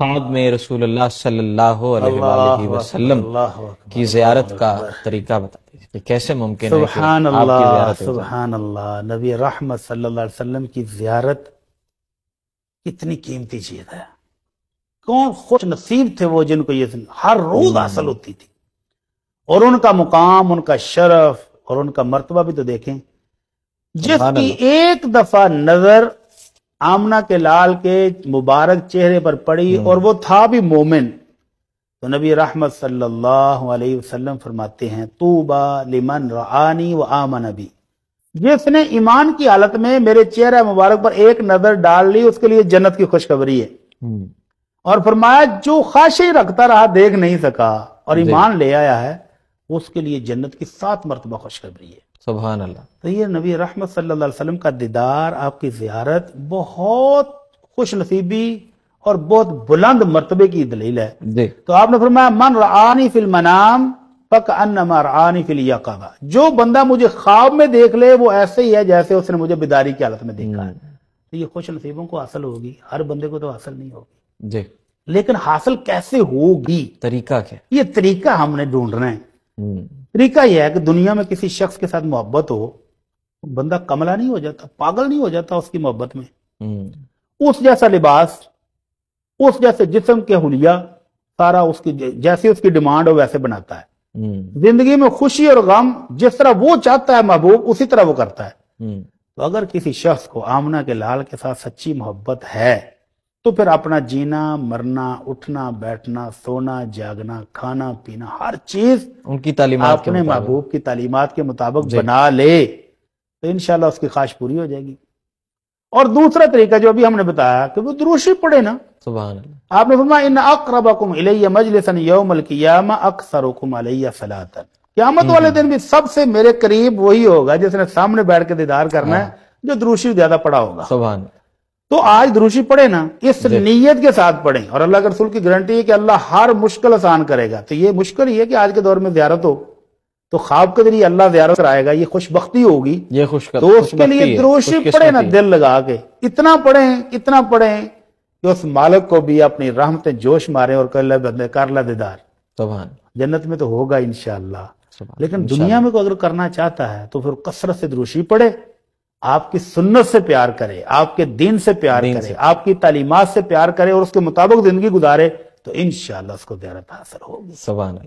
खाद में रसूलुल्लाह सल्लल्लाहु अलैहि वसल्लम की जियारत का तरीका बता दीजिए कैसे मुमकिन है सुबहान अल्लाह सुबहान अल्लाह नबी रहमत सल्लल्लाहु अलैहि वसल्लम की जियारत कितनी कीमती चीज़ है। कौन खुश नसीब थे वो जिनको ये हर रोज हम्म। हासिल होती थी। और उनका मुकाम उनका शरफ और उनका मर्तबा भी तो देखें। जिसकी एक दफ़ा नज़र आमना के लाल के मुबारक चेहरे पर पड़ी हम्म। और वो था भी मोमिन। तो नबी रहमत सल्लल्लाहु अलैहि वसल्लम फरमाते हैं तूबा लिमन रानी व आमन अभी जिसने ईमान की हालत में मेरे चेहरे मुबारक पर एक नज़र डाल ली उसके लिए जन्नत की खुशखबरी है। हम्म। और फरमाया जो खाशी रखता रहा देख नहीं सका और ईमान ले आया है उसके लिए जन्नत की सात मरतबा खुशखबरी है। सुबह अल्लाह तो ये नबी रहमत सल्लल्लाहु अलैहि वसल्लम का दीदार आपकी जियारत बहुत खुश नसीबी और बहुत बुलंद मरतबे की दलील है। तो आपने फरमाया मन रानी फिल मनाम पक अन्नमा रानी फिल यकाबा। जो बंदा मुझे ख्वाब में देख ले वो ऐसे ही है जैसे उसने मुझे बिदारी की हालत में देखा है। हम्म। तो ये खुश नसीबों को हासिल होगी हर बंदे को तो हासिल नहीं होगी। जी। लेकिन हासिल कैसे होगी? तरीका क्या? ये तरीका हमने ढूंढना है। तरीका यह है कि दुनिया में किसी शख्स के साथ मोहब्बत हो बंदा कमला नहीं हो जाता पागल नहीं हो जाता उसकी मोहब्बत में। हम्म। उस जैसा लिबास उस जैसे जिसम के हुलिया सारा उसकी जैसे उसकी डिमांड हो वैसे बनाता है। हम्म। ज़िंदगी में खुशी और गम जिस तरह वो चाहता है महबूब उसी तरह वो करता है। तो अगर किसी शख्स को आमना के लाल के साथ सच्ची मोहब्बत है तो फिर अपना जीना मरना उठना बैठना सोना जागना खाना पीना हर चीज़ उनकी तालीमात अपने महबूब की तालीमत के मुताबिक बना ले तो इनशाला उसकी ख्वाहिश पूरी हो जाएगी। और दूसरा तरीका जो अभी हमने बताया कि वो द्रोशी पड़े ना। सुबह आपने फरमाया इन अकरबकुम इलैया मजलिसन यौमल कियामा अक्सरुकुम अलैया सलातन। क्यामत वाले हम्म। दिन भी सबसे मेरे करीब वही होगा जिसने सामने बैठ के दीदार करना है हाँ। जो द्रोशी ज़्यादा पड़ा होगा। सुबह तो आज द्रुशी पढ़े ना इस नीयत के साथ पढ़े और अल्लाह के रसूल की गारंटी है कि अल्लाह हर मुश्किल आसान करेगा। तो ये मुश्किल ही है कि आज के दौर में ज्यारत हो। तो ख्वाब के ज़रिए अल्लाह ज्यारत कराएगा ये खुशबख्ती होगी। ये खुश तो उसके लिए द्रोशी पढ़े ना दिल लगा के। इतना पढ़े इतना पढ़े कि उस मालिक को भी अपनी रहमतें जोश मारे और कर ले कर ला दीदार। जन्नत में तो होगा इनशाला लेकिन दुनिया में को अगर करना चाहता है तो फिर कसरत से द्रोशी पढ़े आपकी सुन्नत से प्यार करे आपके दीन से प्यार दीन करे से। आपकी तालीमत से प्यार करे और उसके मुताबिक ज़िंदगी गुजारे तो इन उसको दयारत हासिल होगी। सवान